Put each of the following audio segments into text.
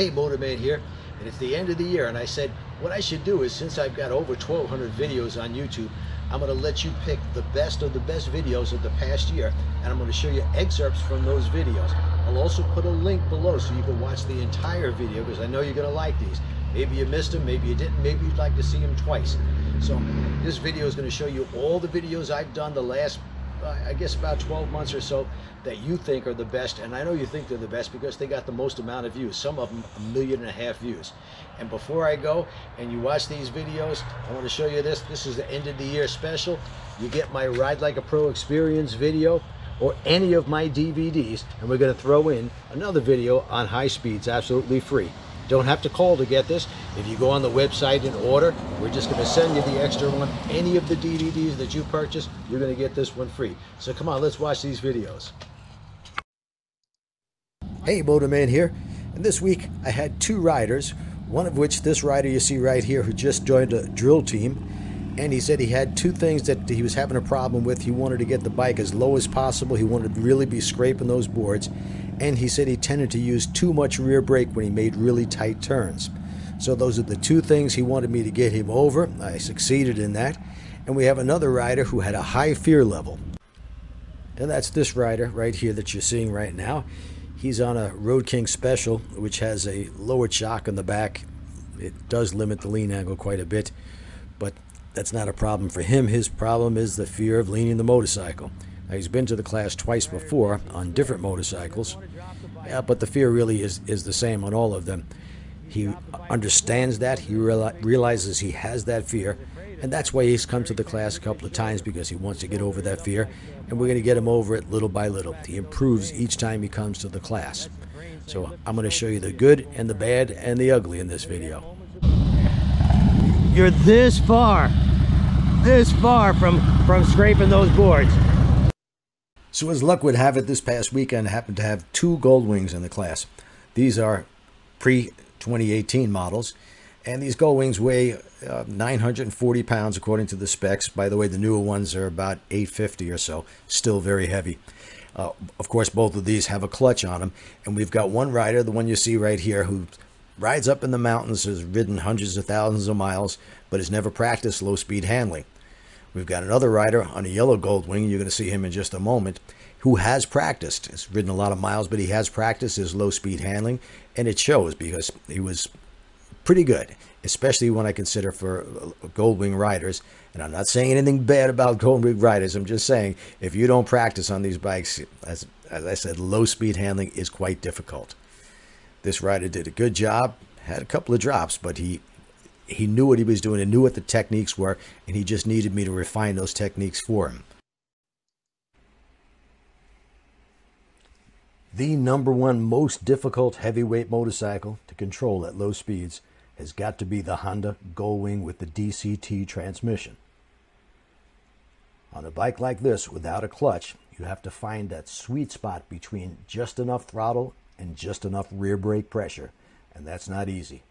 Hey, Motorman here, and it's the end of the year, and I said, what I should do is, since I've got over 1,200 videos on YouTube, I'm going to let you pick the best of the best videos of the past year, and I'm going to show you excerpts from those videos. I'll also put a link below so you can watch the entire video, because I know you're going to like these. Maybe you missed them, maybe you didn't, maybe you'd like to see them twice. So this video is going to show you all the videos I've done the last I guess about 12 months or so that you think are the best and I know you think they're the best because they got the most amount of views some of them a million and a half views. And before I go and you watch these videos I want to show you this. This is the end of the year special. You get my ride like a pro experience video or any of my DVDs and we're going to throw in another video on high speeds absolutely free don't have to call to get this. If you go on the website and order, we're just going to send you the extra one. Any of the DVDs that you purchase, you're going to get this one free. So come on, let's watch these videos. Hey, Motorman here. And this week I had two riders, one of which this rider you see right here who just joined a drill team. And he said he had two things that he was having a problem with. He wanted to get the bike as low as possible. He wanted to really be scraping those boards and he said he tended to use too much rear brake when he made really tight turns. So those are the two things he wanted me to get him over. I succeeded in that. And we have another rider who had a high fear level. And that's this rider right here that you're seeing right now. He's on a Road King Special, which has a lowered shock on the back. It does limit the lean angle quite a bit, but that's not a problem for him. His problem is the fear of leaning the motorcycle. Now, he's been to the class twice before on different motorcycles, yeah, but the fear really is, is the same on all of them. He understands that, he reali realizes he has that fear, and that's why he's come to the class a couple of times because he wants to get over that fear, and we're going to get him over it little by little. He improves each time he comes to the class. So I'm going to show you the good and the bad and the ugly in this video. You're this far, this far from, from scraping those boards. So as luck would have it, this past weekend happened to have two gold wings in the class. These are pre-2018 models, and these gold wings weigh uh, 940 pounds according to the specs. By the way, the newer ones are about 850 or so, still very heavy. Uh, of course, both of these have a clutch on them, and we've got one rider, the one you see right here, who rides up in the mountains, has ridden hundreds of thousands of miles, but has never practiced low-speed handling. We've got another rider on a yellow gold wing. You're going to see him in just a moment who has practiced. He's ridden a lot of miles, but he has practiced his low speed handling, and it shows because he was pretty good, especially when I consider for gold wing riders. And I'm not saying anything bad about gold wing riders. I'm just saying if you don't practice on these bikes, as, as I said, low speed handling is quite difficult. This rider did a good job, had a couple of drops, but he he knew what he was doing and knew what the techniques were, and he just needed me to refine those techniques for him. The number one most difficult heavyweight motorcycle to control at low speeds has got to be the Honda Goldwing with the DCT transmission. On a bike like this, without a clutch, you have to find that sweet spot between just enough throttle and just enough rear brake pressure, and that's not easy.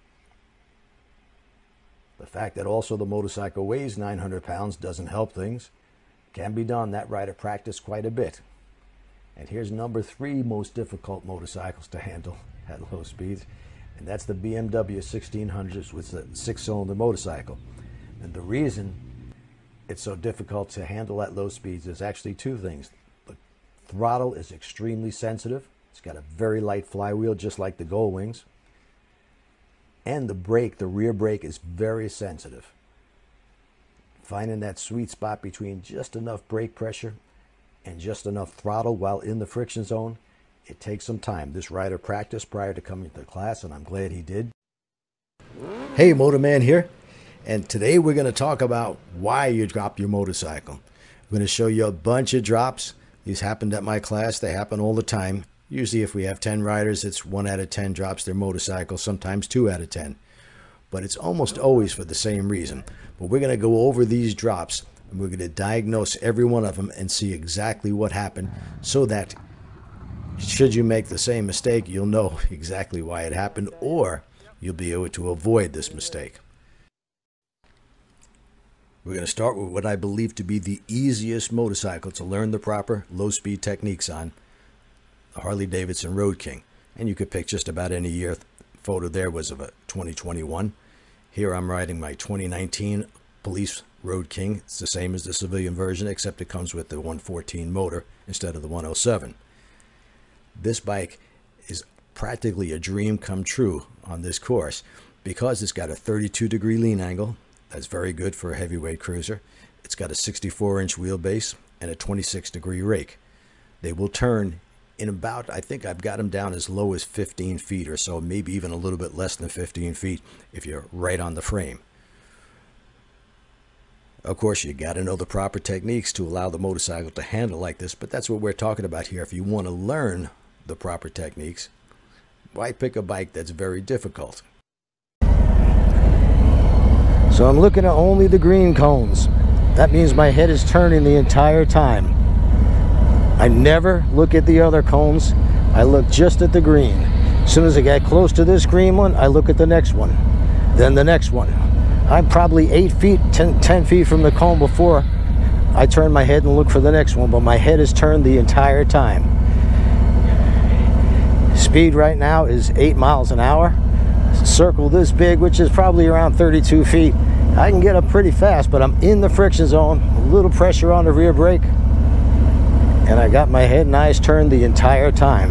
The fact that also the motorcycle weighs 900 pounds doesn't help things. Can be done. That rider practiced quite a bit. And here's number three most difficult motorcycles to handle at low speeds, and that's the BMW 1600s with the six-cylinder motorcycle. And the reason it's so difficult to handle at low speeds is actually two things. The throttle is extremely sensitive. It's got a very light flywheel, just like the Gold Wings and the brake, the rear brake is very sensitive. Finding that sweet spot between just enough brake pressure and just enough throttle while in the friction zone, it takes some time. This rider practiced prior to coming to the class, and I'm glad he did. Hey, Motorman here, and today we're going to talk about why you drop your motorcycle. I'm going to show you a bunch of drops. These happened at my class, they happen all the time. Usually, if we have 10 riders, it's 1 out of 10 drops their motorcycle, sometimes 2 out of 10. But it's almost always for the same reason. But we're going to go over these drops and we're going to diagnose every one of them and see exactly what happened so that should you make the same mistake, you'll know exactly why it happened or you'll be able to avoid this mistake. We're going to start with what I believe to be the easiest motorcycle to learn the proper low speed techniques on Harley Davidson Road King. And you could pick just about any year photo there was of a 2021. Here I'm riding my 2019 Police Road King. It's the same as the civilian version, except it comes with the 114 motor instead of the 107. This bike is practically a dream come true on this course because it's got a 32 degree lean angle. That's very good for a heavyweight cruiser. It's got a 64 inch wheelbase and a 26 degree rake. They will turn in about, I think I've got them down as low as 15 feet or so, maybe even a little bit less than 15 feet if you're right on the frame. Of course, you got to know the proper techniques to allow the motorcycle to handle like this, but that's what we're talking about here. If you want to learn the proper techniques, why pick a bike that's very difficult? So I'm looking at only the green cones. That means my head is turning the entire time. I never look at the other cones. I look just at the green. As soon as I get close to this green one, I look at the next one. Then the next one. I'm probably 8 feet, 10, 10 feet from the cone before I turn my head and look for the next one, but my head is turned the entire time. Speed right now is 8 miles an hour. Circle this big, which is probably around 32 feet. I can get up pretty fast, but I'm in the friction zone. A little pressure on the rear brake. And I got my head and eyes turned the entire time.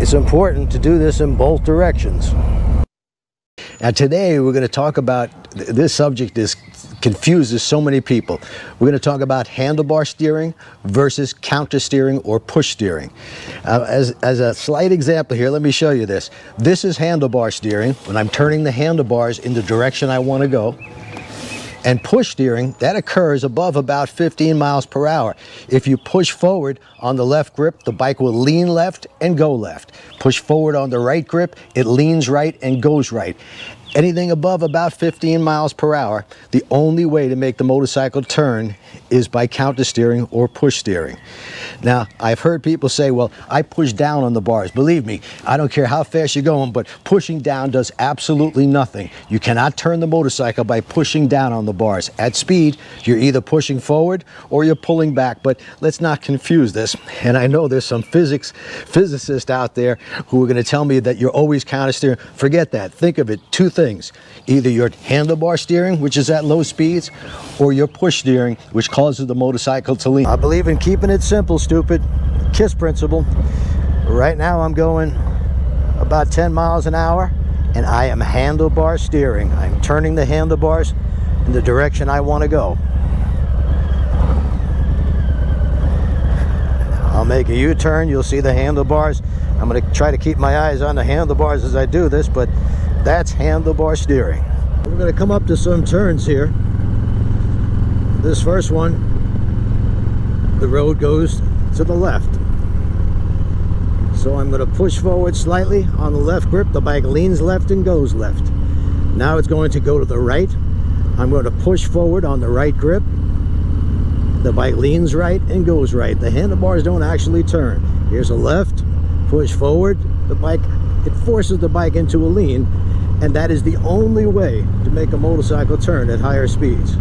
It's important to do this in both directions. Now today we're going to talk about this subject is confuses so many people. We're going to talk about handlebar steering versus counter steering or push steering. Uh, as, as a slight example here, let me show you this. This is handlebar steering when I'm turning the handlebars in the direction I want to go. And push steering, that occurs above about 15 miles per hour. If you push forward on the left grip, the bike will lean left and go left. Push forward on the right grip, it leans right and goes right. Anything above about 15 miles per hour, the only way to make the motorcycle turn is by counter steering or push steering. Now, I've heard people say, well, I push down on the bars. Believe me, I don't care how fast you're going, but pushing down does absolutely nothing. You cannot turn the motorcycle by pushing down on the bars. At speed, you're either pushing forward or you're pulling back, but let's not confuse this. And I know there's some physics physicists out there who are going to tell me that you're always counter steering. Forget that. Think of it, two. Things either your handlebar steering, which is at low speeds, or your push steering, which causes the motorcycle to lean. I believe in keeping it simple, stupid. KISS principle. Right now I'm going about 10 miles an hour and I am handlebar steering. I'm turning the handlebars in the direction I want to go. I'll make a U-turn, you'll see the handlebars. I'm going to try to keep my eyes on the handlebars as I do this, but that's handlebar steering. We're going to come up to some turns here. This first one, the road goes to the left. So I'm going to push forward slightly on the left grip. The bike leans left and goes left. Now it's going to go to the right. I'm going to push forward on the right grip. The bike leans right and goes right. The handlebars don't actually turn. Here's a left, push forward. The bike, it forces the bike into a lean. And that is the only way to make a motorcycle turn at higher speeds.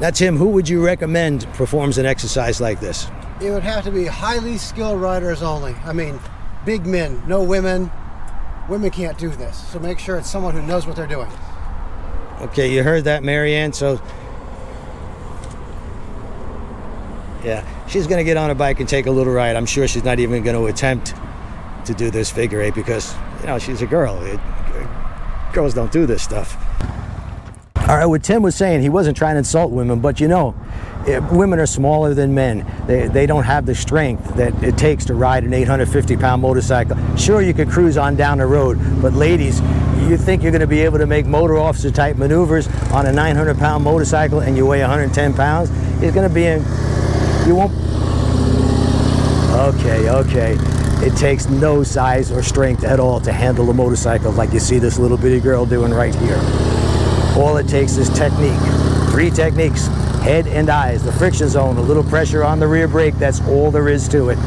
Now, Tim, who would you recommend performs an exercise like this? It would have to be highly skilled riders only. I mean, big men, no women. Women can't do this. So make sure it's someone who knows what they're doing. Okay, you heard that, Marianne. So, yeah, she's going to get on a bike and take a little ride. I'm sure she's not even going to attempt to do this figure eight because, you know, she's a girl. It, girls don't do this stuff. All right, what Tim was saying, he wasn't trying to insult women, but you know, eh, women are smaller than men. They, they don't have the strength that it takes to ride an 850 pound motorcycle. Sure, you could cruise on down the road, but ladies, you think you're going to be able to make motor officer type maneuvers on a 900 pound motorcycle and you weigh 110 pounds? It's going to be in, you won't. Okay, okay. It takes no size or strength at all to handle a motorcycle like you see this little bitty girl doing right here. All it takes is technique. Three techniques, head and eyes, the friction zone, a little pressure on the rear brake, that's all there is to it.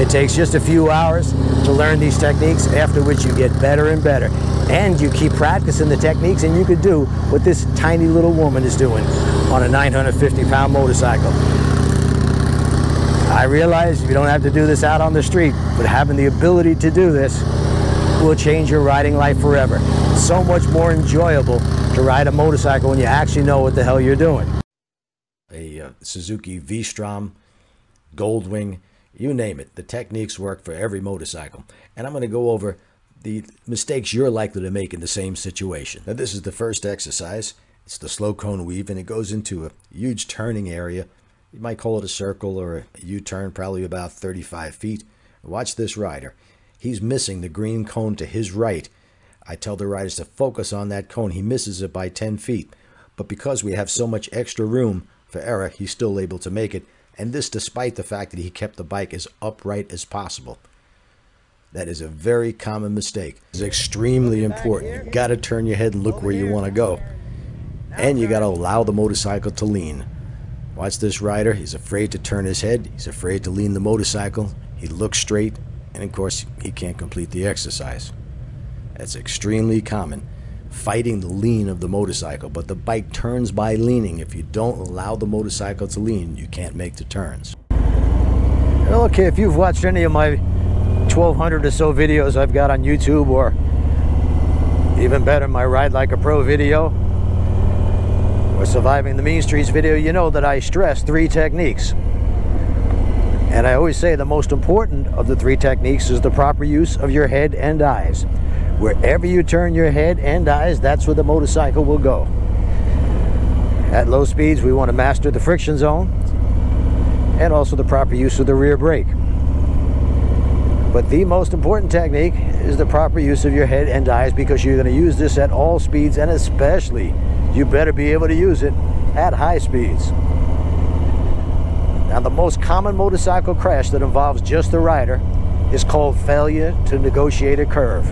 It takes just a few hours to learn these techniques, after which you get better and better. And you keep practicing the techniques and you could do what this tiny little woman is doing on a 950 pound motorcycle. I realize you don't have to do this out on the street, but having the ability to do this will change your riding life forever. So much more enjoyable to ride a motorcycle when you actually know what the hell you're doing. A uh, Suzuki V-Strom, Goldwing, you name it. The techniques work for every motorcycle. And I'm going to go over the mistakes you're likely to make in the same situation. Now, this is the first exercise. It's the slow cone weave, and it goes into a huge turning area. You might call it a circle or a U-turn, probably about 35 feet. Watch this rider. He's missing the green cone to his right. I tell the riders to focus on that cone. He misses it by 10 feet. But because we have so much extra room for error, he's still able to make it. And this despite the fact that he kept the bike as upright as possible. That is a very common mistake. It's extremely important. You got to turn your head and look where you want to go. And you got to allow the motorcycle to lean. Watch this rider. He's afraid to turn his head. He's afraid to lean the motorcycle. He looks straight. And of course, he can't complete the exercise. That's extremely common. Fighting the lean of the motorcycle. But the bike turns by leaning. If you don't allow the motorcycle to lean, you can't make the turns. Okay, if you've watched any of my 1,200 or so videos I've got on YouTube, or even better, my Ride Like a Pro video, or Surviving the Mean Streets video, you know that I stress three techniques. And I always say the most important of the three techniques is the proper use of your head and eyes. Wherever you turn your head and eyes, that's where the motorcycle will go. At low speeds, we want to master the friction zone and also the proper use of the rear brake. But the most important technique is the proper use of your head and eyes because you're going to use this at all speeds and especially you better be able to use it at high speeds. Now the most common motorcycle crash that involves just the rider is called failure to negotiate a curve.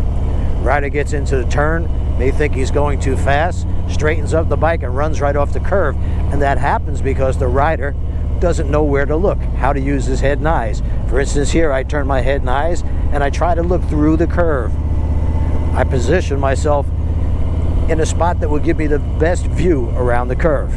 Rider gets into the turn, may think he's going too fast, straightens up the bike and runs right off the curve. And that happens because the rider doesn't know where to look, how to use his head and eyes. For instance, here I turn my head and eyes and I try to look through the curve. I position myself in a spot that will give me the best view around the curve.